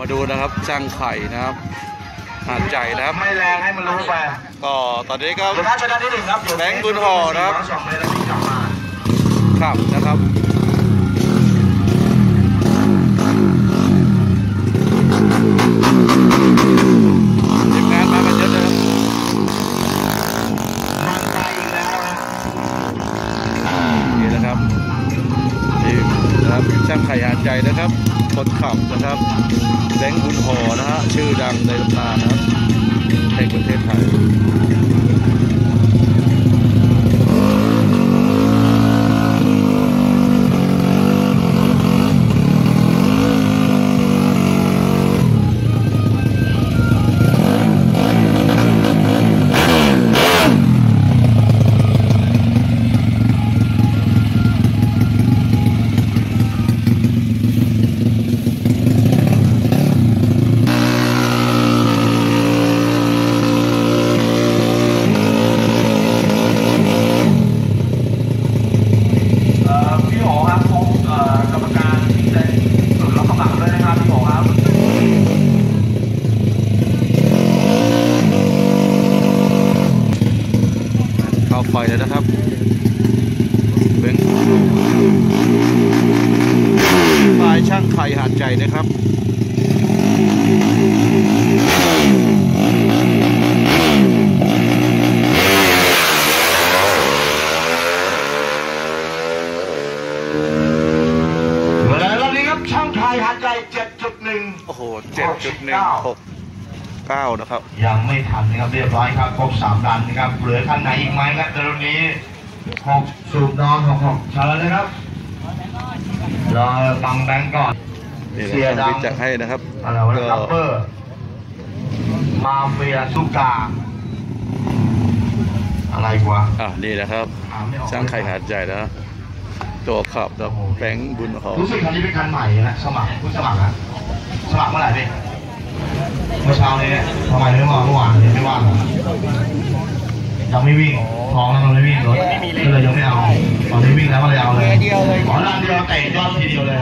มาดูนะครับช่างไข่นะครับหาดใหญ่นะครับ ไม่แรงให้มันรู้ไปก็ตอนนี้ก็เดี๋ยวถ้าชนะที่หนึ่งครับแบงค์บุญห่อนะครับสองเมตรแล้ววิ่งกลับมาขับนะครับ ช่างไข่หาดใหญ่นะครับ คนขับนะครับแบงค์บุญหอนะฮะชื่อดังในตำนานนะครับในประเทศไทย อ่อพี่โอครับผมเอ่อกรรมการที่ได้สุดรับสมัครด้วยนะครับพี่โอครับเข้าไฟเลยนะครับเบงฝ่ายช่างไข่หาดใจนะครับ เวลารอบนี้ครับช่างชายหัดใจ7.1โอ้โหเจ็ดจุดหนึ่งหกเก้านะครับ ยังไม่ทันนะครับเรียบร้อยครับครบสามดันนะครับ เหลือท่านไหนอีกไหมครับแต่ตอนนี้หกสูบนอนหกหกเชิญเลยครับรอบังแบงก์ก่อนนี่นะเสียช่างดำวิจักรให้นะครับอะไรวะก็ลับเปอร์ มาเฟียสุกา อะไรวะอะนี่นะครับอ่านไม่ออกช่างไข่หาดใหญ่นะ ตัวขับนะแบงค์บุญหอรู้สึกคันนี้เป็นคันใหม่นะสมัครผู้สมัครนะสมัครเมื่อไหร่พี่เมื่อเช้านี้ทำไมไม่มาเมื่อวานยังไม่ว่างเหรอยังไม่วิ่งท้องแล้วมันไม่วิ่งรถก็เลยยังไม่เอาตอนนี้วิ่งแล้วก็เลยเอาเลยขอรันเดียวเตะยอดทีเดียวเลย